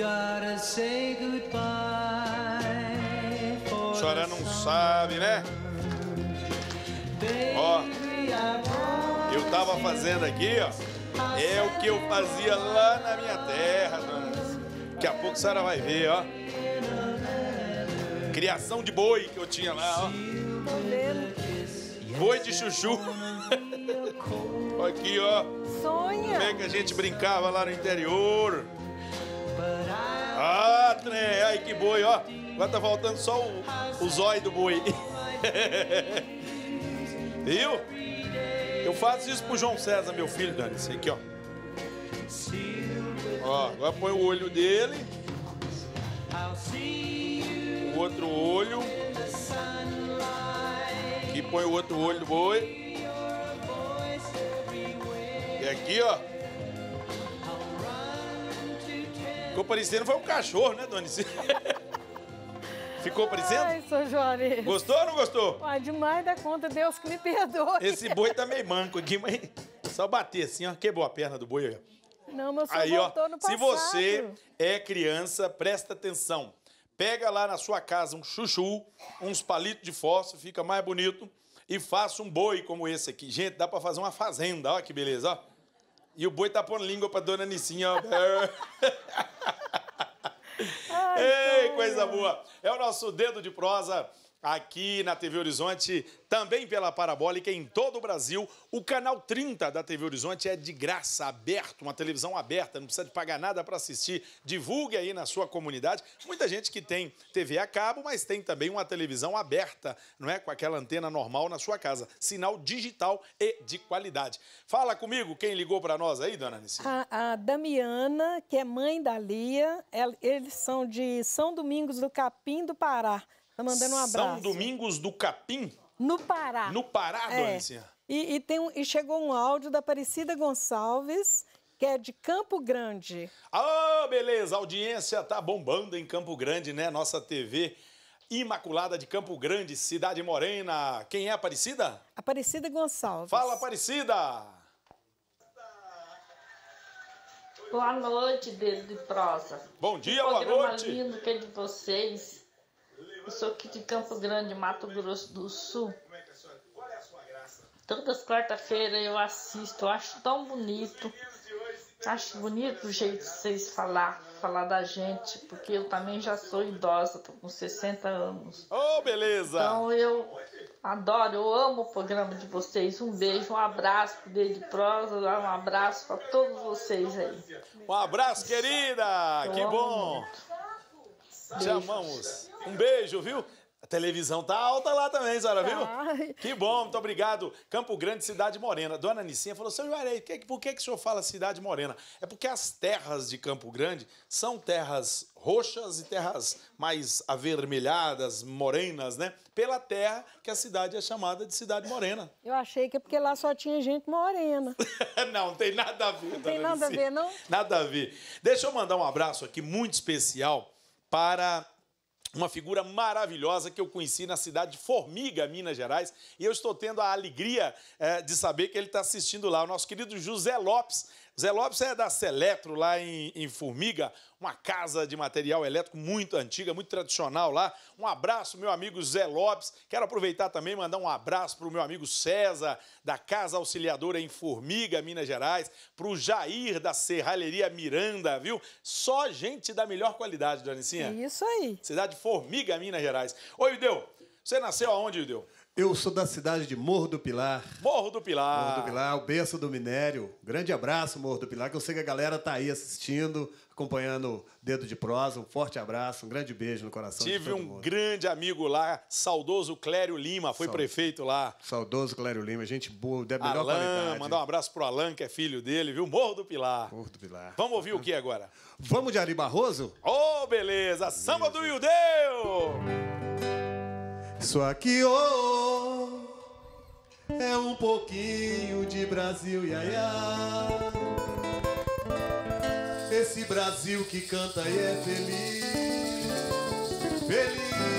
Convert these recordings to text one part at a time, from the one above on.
gotta say goodbye. A senhora não sabe, né? Ó, eu tava fazendo aqui, ó. É o que eu fazia lá na minha terra. Daqui a pouco a senhora vai ver, ó. Criação de boi que eu tinha lá, ó. Boi de chuchu. Aqui, ó. Sonha. Como é que a gente brincava lá no interior? Ah, trem, ai que boi, ó. Agora tá faltando só o, o zóio do boi. Viu? Eu faço isso pro João César, meu filho, Dani. Isso aqui, ó. Ó, agora põe o olho dele. O outro olho. Aqui põe o outro olho do boi. E aqui, ó. Ficou parecendo foi um cachorro, né, Dona? Ficou parecendo? Ai, seu Juarez. Gostou ou não gostou? Ai, demais da conta, Deus que me perdoe. Esse boi tá meio manco aqui, mas só bater assim, ó. Quebrou a perna do boi, ó. Não, meu senhor Aí, ó, no se você é criança, presta atenção. Pega lá na sua casa um chuchu, uns palitos de fósforo, fica mais bonito, e faça um boi como esse aqui. Gente, dá pra fazer uma fazenda, ó que beleza, ó. E o boi tá pondo língua pra dona Nicinha. Ei, coisa boa! É o nosso dedo de prosa aqui na TV Horizonte, também pela Parabólica em todo o Brasil. O canal 30 da TV Horizonte é de graça, aberto, uma televisão aberta, não precisa de pagar nada para assistir. Divulgue aí na sua comunidade. Muita gente que tem TV a cabo, mas tem também uma televisão aberta, não é? Com aquela antena normal na sua casa. Sinal digital e de qualidade. Fala comigo, quem ligou para nós aí, dona Anice? A, a Damiana, que é mãe da Lia, el- eles são de São Domingos do Capim do Pará. Tá mandando um abraço. São Domingos do Capim, No Pará. no Pará, dona É. Anice. E, e tem um- e chegou um áudio da Aparecida Gonçalves, que é de Campo Grande. Ah, beleza, a audiência tá bombando em Campo Grande, né? Nossa TV Imaculada de Campo Grande, Cidade Morena. Quem é Aparecida? Aparecida Gonçalves. Fala, Aparecida! Boa noite, dedo de prosa. Bom dia, boa noite. lindo que é de vocês. Eu sou aqui de Campo Grande, Mato Grosso do Sul. Todas quarta-feiras eu assisto, eu acho tão bonito. Acho bonito o jeito de vocês falar, falar da gente, porque eu também já sou idosa, tô com 60 anos. Ô, beleza! Então eu adoro, eu amo o programa de vocês. Um beijo, um abraço pro Dedo de Prosa, um abraço para todos vocês aí. Um abraço, querida! Eu Que bom! Te Beijo. amamos. Um beijo, viu? A televisão tá alta lá também, senhora, Tá. viu? Que bom, muito obrigado. Campo Grande, Cidade Morena. Dona Nicinha falou, seu Juarez, que- por que, que o senhor fala Cidade Morena? É porque as terras de Campo Grande são terras roxas e terras mais avermelhadas, morenas, né? Pela terra que a cidade é chamada de Cidade Morena. Eu achei que é porque lá só tinha gente morena. não, não tem nada a ver. tem dona nada a Nicinha. ver, não? Nada a ver. Deixa eu mandar um abraço aqui muito especial para uma figura maravilhosa que eu conheci na cidade de Formiga, Minas Gerais, e eu estou tendo a alegria eh, de saber que ele está assistindo lá, o nosso querido José Lopes. José Lopes é da Seletro, lá em, em Formiga, uma casa de material elétrico muito antiga, muito tradicional lá. Um abraço, meu amigo José Lopes. Quero aproveitar também e mandar um abraço para o meu amigo César, da Casa Auxiliadora em Formiga, Minas Gerais, para o Jair, da Serralheria Miranda, viu? Só gente da melhor qualidade, Dona É Nicinha. isso aí. Cidade de Formiga, Minas Gerais. Oi, Ideu. Você nasceu aonde, Ideu? Eu sou da cidade de Morro do Pilar. Morro do Pilar. Morro do Pilar, o berço do minério. Grande abraço, Morro do Pilar, que eu sei que a galera tá aí assistindo, acompanhando Dedo de Prosa. Um forte abraço, um grande beijo no coração de Tive um mundo. grande amigo lá, saudoso Clério Lima, foi prefeito lá. Saudoso Clério Lima, gente boa, da melhor Alan, qualidade. mandar um abraço pro Alan, que é filho dele, viu? Morro do Pilar. Morro do Pilar. Vamos ouvir o que agora? Vamos de Ari Barroso? Ô, beleza! Samba do Ildeu! Isso aqui, oh, é um pouquinho de Brasil, iaiá. Esse Brasil que canta e é feliz, feliz,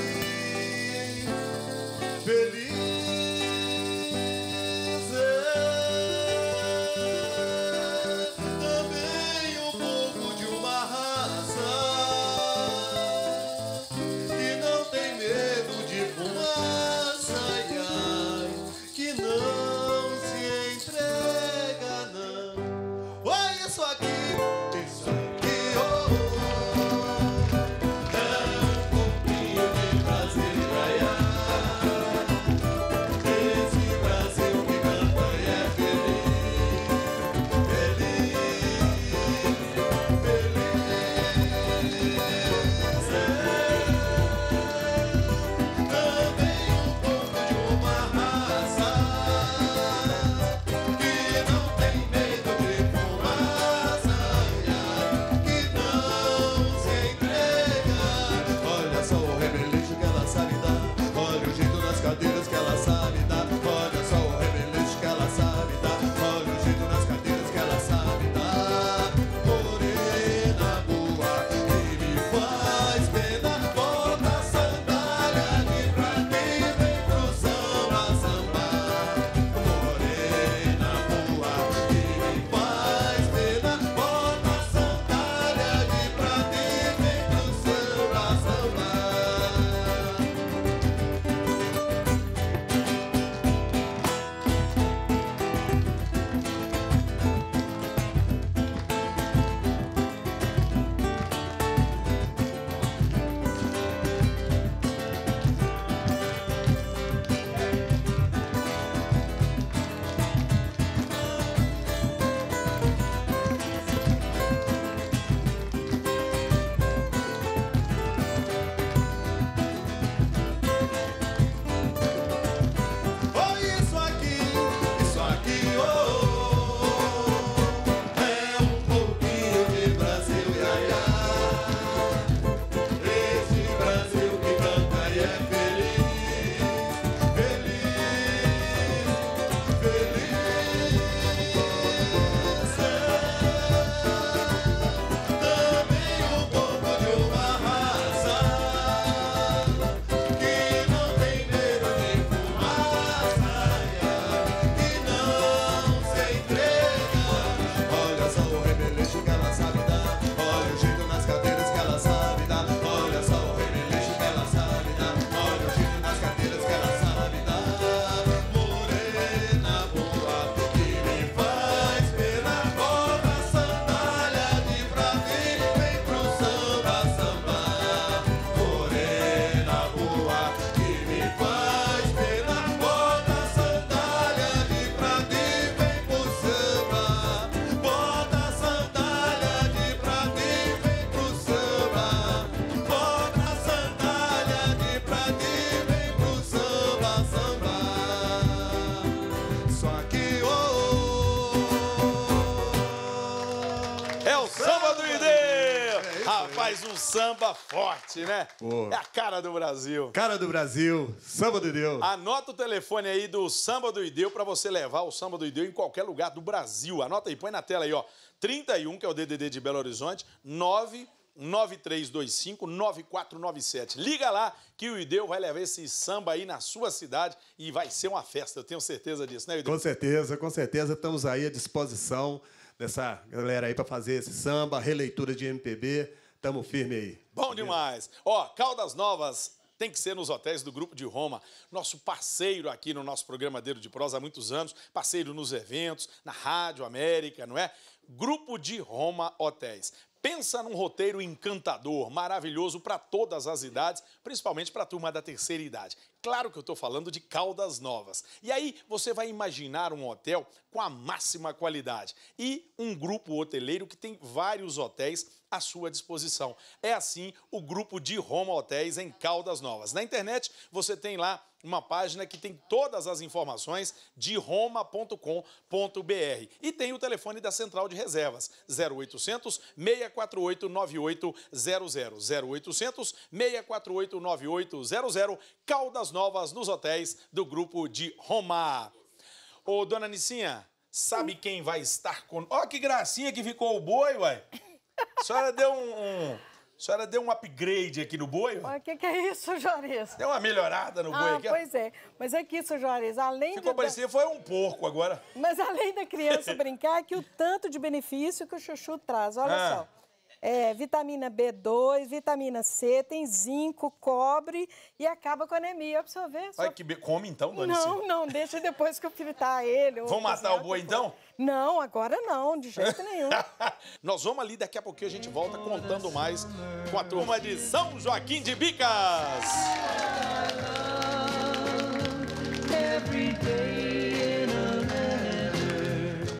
samba forte, né? Pô. É a cara do Brasil. Cara do Brasil, samba do Deus. Anota o telefone aí do Samba do Ideu para você levar o Samba do Ideu em qualquer lugar do Brasil. Anota aí, põe na tela aí, ó. 31, que é o DDD de Belo Horizonte, 99325 9497. Liga lá que o Ideu vai levar esse samba aí na sua cidade e vai ser uma festa, eu tenho certeza disso, né, Ideu? Com certeza, com certeza estamos aí à disposição dessa galera aí para fazer esse samba, releitura de MPB. Tamo firme aí. Bom demais. Ó, Caldas Novas tem que ser nos hotéis do Grupo de Roma, nosso parceiro aqui no nosso programa Dedo de Prosa há muitos anos, parceiro nos eventos, na Rádio América, não é? Grupo de Roma Hotéis. Pensa num roteiro encantador, maravilhoso para todas as idades, principalmente para a turma da terceira idade. Claro que eu estou falando de Caldas Novas. E aí você vai imaginar um hotel com a máxima qualidade e um grupo hoteleiro que tem vários hotéis à sua disposição. É assim o grupo de Roma Hotéis em Caldas Novas. Na internet você tem lá uma página que tem todas as informações de roma.com.br e tem o telefone da Central de Reservas 0800 648 9800 0800 648 9800 Caldas Novas nos hotéis do grupo de Roma. Ô, dona Nicinha, sabe quem vai estar com. Ó, que gracinha que ficou o boi, uai. A senhora deu um. um- A senhora deu um upgrade aqui no boi? O que, que é isso, Juarez? Deu uma melhorada no boi Ah, aqui, ó. pois é. Mas é que isso, Juarez, além Ficou de... parecendo foi um porco agora. Mas além da criança brincar, que o tanto de benefício que o chuchu traz. Olha Ah. só. É, vitamina B2, vitamina C, tem zinco, cobre e acaba com anemia. Pra você ver. só- Olha que be... Come então, dona Nicinha. Não, não, deixa depois que eu fritar ele. Vamos matar o boi, então? Não, agora não, de jeito nenhum. Nós vamos ali, daqui a pouquinho a gente volta contando mais com a turma de São Joaquim de Bicas. Every day